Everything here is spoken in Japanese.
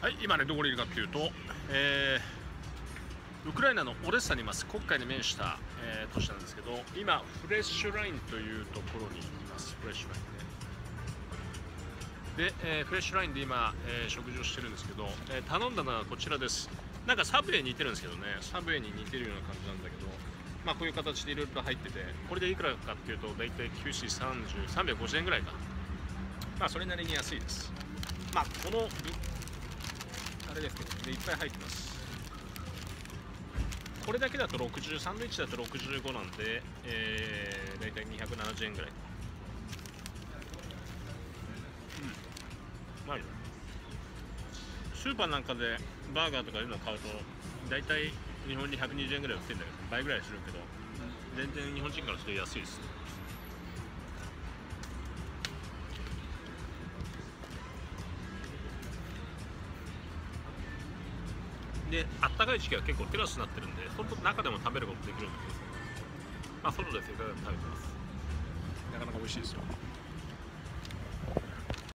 はい今ねどこにいるかっていうと、えー、ウクライナのオデッサにいます。黒海に面した、えー、都市なんですけど今フレッシュラインというところにいます。フレッシュラインでで、えー、フレッシュラインで今、えー、食事をしてるんですけど、えー、頼んだのはこちらです。なんかサブウェイに似てるんですけどね。サブウェイに似てるような感じなんだけどまあこういう形でいろいろと入っててこれでいくらかっていうと大体 9C30350 円ぐらいか。まあそれなりに安いです。まあこのあれですけどでいっぱい入ってます。これだけだと60サンドイッチだと65なんで、えー、大体270円ぐらい。うん。まいスーパーなんかでバーガーとかいうの買うと大体日本に120円ぐらい売ってるんだけど倍ぐらいするけど全然日本人からすると安いです。であったかい時期は結構テラスになってるんで本当中でも食べることできるんですけど。まあ外でせっかく食べてます。なかなか美味しいですよ。